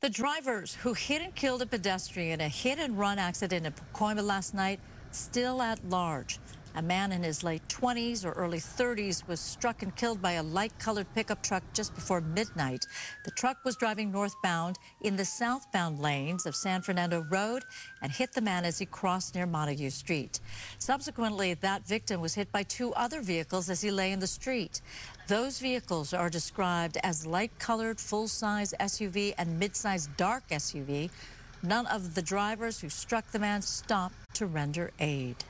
The drivers who hit and killed a pedestrian in a hit and run accident in Pacoima last night still at large. A man in his late 20s or early 30s was struck and killed by a light-colored pickup truck just before midnight. The truck was driving northbound in the southbound lanes of San Fernando Road and hit the man as he crossed near Montague Street. Subsequently, that victim was hit by two other vehicles as he lay in the street. Those vehicles are described as light-colored full-size SUV and mid-size dark SUV. None of the drivers who struck the man stopped to render aid.